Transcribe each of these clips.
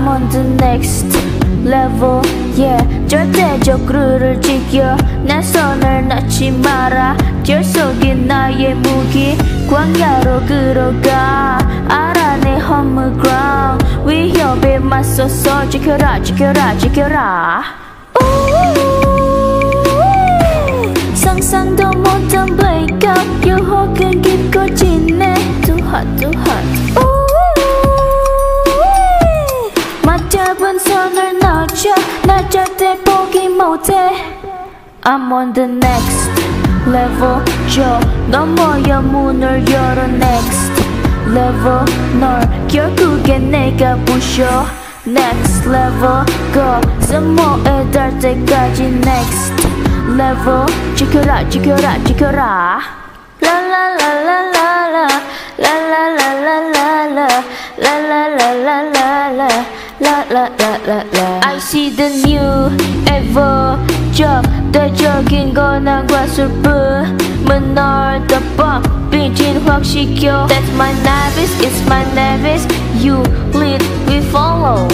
on the next level. Yeah 절대적으로를 지켜 내 손을 놓지 마라. 결 속인 나의 무기 광야로 끌어가. 알아 내 home ground. 위협에 맞서서 지켜라 지켜라 지켜라. 오, 상상도 못한 breakup. 유혹은 깊고 진해. Too hot too hot 오, 맞잡은 손을 놓쳐 날 절대 포기 못해 I'm on the next level 저 너머의 문을 열어 next level 널 결국엔 내가 부셔 next level 스모에 달 때까지 next level 지켜라 지켜라 지켜라 라라라라라라 라라라라라라 라라라라라라 라라라라라 I see the new ever 적대적인 권한과 슬픔은 널 덮어 빛인 확시켜 That's my novice, it's my novice You lead, we follow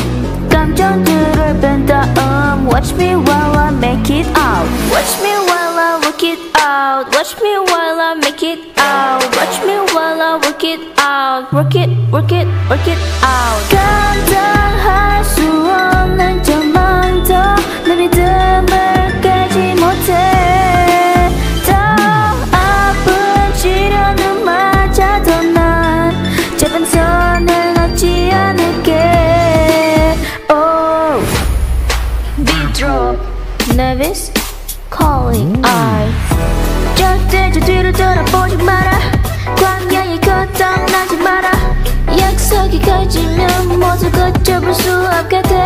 감정들을 뺀 다음 Watch me while I make it out Watch me while I work it out Watch me while I make it out Watch me while I work it out Work it, work it, work it out 감당 drop Nevis calling I 절대 저 뒤를 돌아보지 마라. 광야에 거듭나지 마라. 약속이 가지면 모두 걷잡을 수 없게 돼.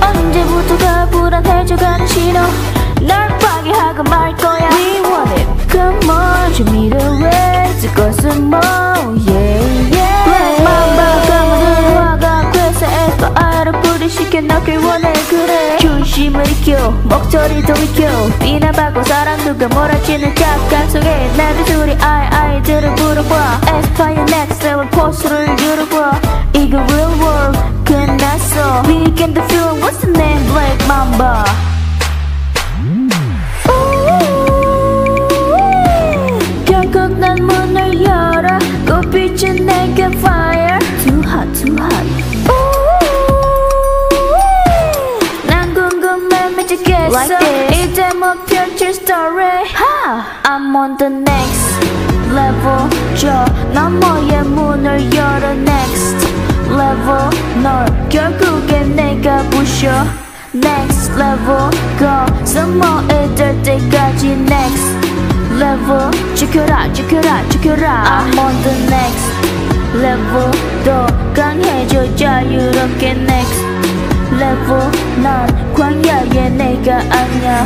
언제부터가 불안해져가는 신호. 날 파괴하고 말 거야. We want it. Come on show me the way. 그 것은 뭐 Yeah yeah. Black Mamba 화가 괴사해서 알아 뿌리시켜 넣길 원해 익혀 목소리도 익혀 비난받고 사람 누가 몰아치는 착각 속에 나를 소리 아이 아이들을 물어봐 Aspire next level 포스를 열어봐 이거 real world 끝났어 Begin to feel what's the name Black Mamba 미치겠어 like this. 이제 뭐 펼칠 story ha! I'm on the next level 저 너머의 문을 열어 next level 널 결국엔 내가 부셔 next level go 스모에 들 때까지 next level 지켜라 지켜라 지켜라 I'm on the next level 더 강해져 자유롭게 next level 난 광야에 내가 아냐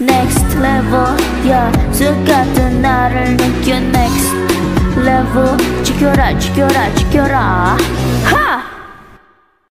next level 야수 같은 나를 느껴 next level 지켜라 지켜라 지켜라 하!